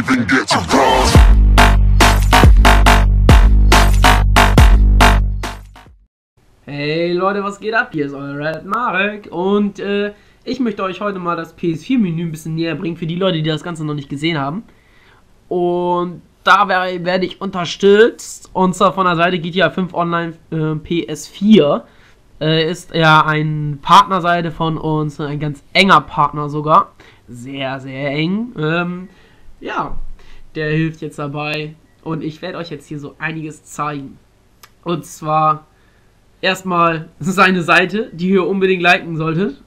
even get to cross. Hey Leute, was geht ab? Hier ist euer Red Marek und äh, ich möchte euch heute mal das PS4-Menü ein bisschen näher bringen für die Leute, die das Ganze noch nicht gesehen haben. Und da werde werd ich unterstützt und zwar von der Seite GTA 5 Online äh, PS4. Äh, ist ja ein Partnerseite von uns, ein ganz enger Partner sogar. Sehr, sehr eng. Ähm, ja, der hilft jetzt dabei und ich werde euch jetzt hier so einiges zeigen. Und zwar erstmal seine Seite, die ihr unbedingt liken solltet.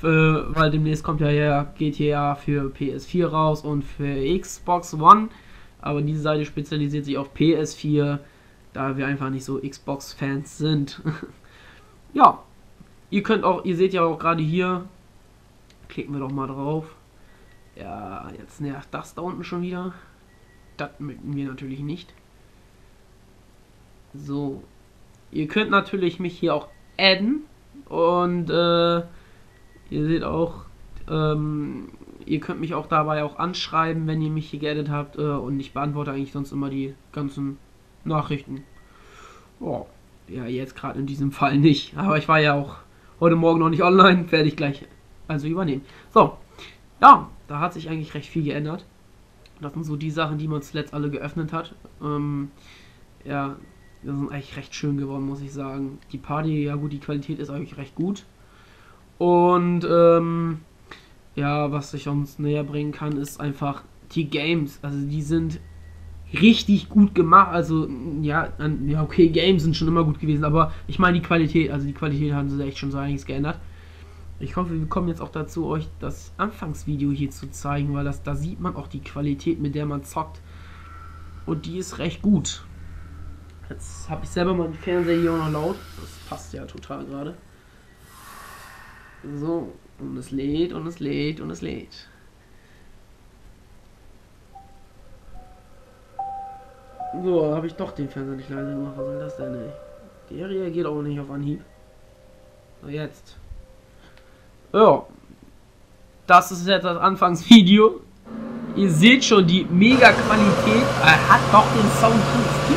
Für, weil demnächst kommt ja, ja GTA für PS4 raus und für Xbox One. Aber diese Seite spezialisiert sich auf PS4, da wir einfach nicht so Xbox-Fans sind. ja, ihr könnt auch, ihr seht ja auch gerade hier, klicken wir doch mal drauf. Ja, jetzt nervt das da unten schon wieder. Das möchten wir natürlich nicht. So, Ihr könnt natürlich mich hier auch adden und äh, ihr seht auch, ähm, ihr könnt mich auch dabei auch anschreiben, wenn ihr mich hier geaddet habt äh, und ich beantworte eigentlich sonst immer die ganzen Nachrichten. Oh, ja, jetzt gerade in diesem Fall nicht, aber ich war ja auch heute Morgen noch nicht online, werde ich gleich also übernehmen. So, ja, da hat sich eigentlich recht viel geändert. Das sind so die Sachen, die man zuletzt alle geöffnet hat. Ähm, ja, das sind eigentlich recht schön geworden, muss ich sagen. Die Party, ja gut, die Qualität ist eigentlich recht gut. Und ähm, ja, was ich uns näher bringen kann, ist einfach die Games. Also die sind richtig gut gemacht. Also ja, ja okay, Games sind schon immer gut gewesen, aber ich meine die Qualität. Also die Qualität haben sie echt schon so einiges geändert. Ich hoffe, wir kommen jetzt auch dazu, euch das Anfangsvideo hier zu zeigen, weil das da sieht man auch die Qualität, mit der man zockt. Und die ist recht gut. Jetzt habe ich selber mal den Fernseher hier auch noch laut. Das passt ja total gerade. So, und es lädt und es lädt und es lädt. So, habe ich doch den Fernseher nicht leise gemacht. Was soll das denn, ey? Der reagiert auch nicht auf Anhieb. So, jetzt. Ja. Das ist jetzt das Anfangsvideo. Ihr seht schon die mega Qualität. Er hat doch den Sound. Das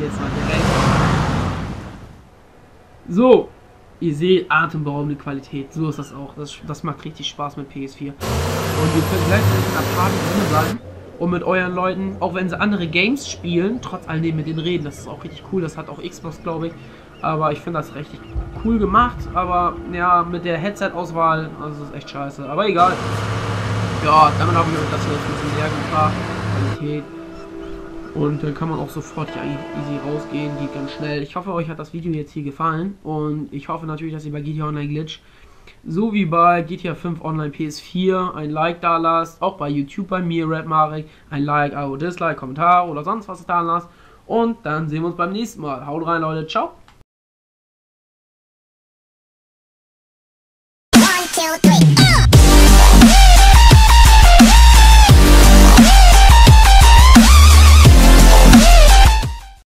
gibt's mal direkt. So, ihr seht atemberaubende Qualität. So ist das auch. Das, das macht richtig Spaß mit PS4. Und ihr könnt gleichzeitig in der Party drin sein und mit euren Leuten, auch wenn sie andere Games spielen, trotz alledem mit denen reden. Das ist auch richtig cool. Das hat auch Xbox, glaube ich. Aber ich finde das richtig cool gemacht. Aber ja, mit der Headset-Auswahl, also ist echt scheiße. Aber egal. Ja, damit haben wir das hier jetzt ein bisschen sehr gebracht. Qualität. Und dann kann man auch sofort hier eigentlich easy rausgehen, geht ganz schnell. Ich hoffe, euch hat das Video jetzt hier gefallen. Und ich hoffe natürlich, dass ihr bei GTA Online Glitch so wie bei GTA 5 Online PS4 ein Like da lasst. Auch bei YouTube bei mir, Red Marek. Ein Like, Abo, Dislike, Kommentar oder sonst was da lasst. Und dann sehen wir uns beim nächsten Mal. Haut rein, Leute. Ciao.